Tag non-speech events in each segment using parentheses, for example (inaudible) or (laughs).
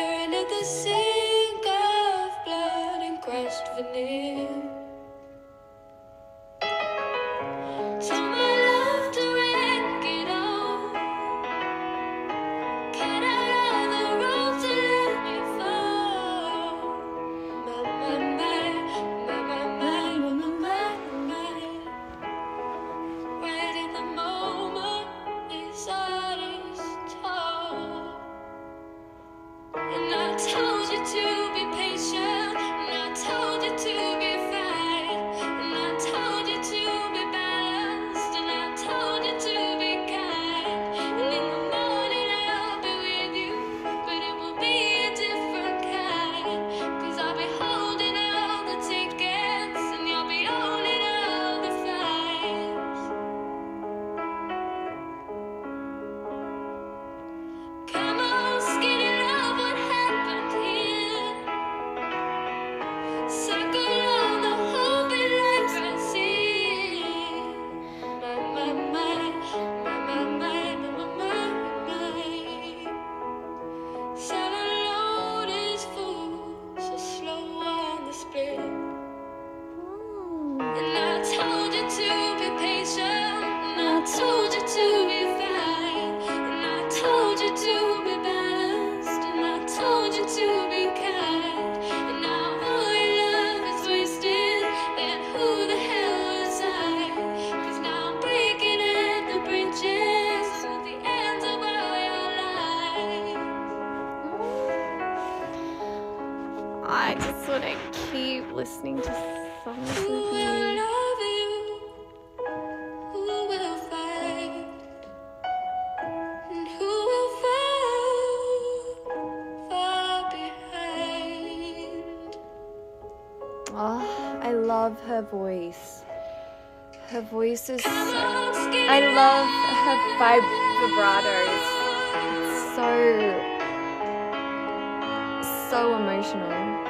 staring at the sink of blood and crushed veneer. I just want to keep listening to songs with you. Ah, I love her voice. Her voice is so... I love her vib. It's so... so emotional.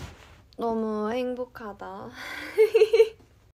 너무 행복하다. (laughs)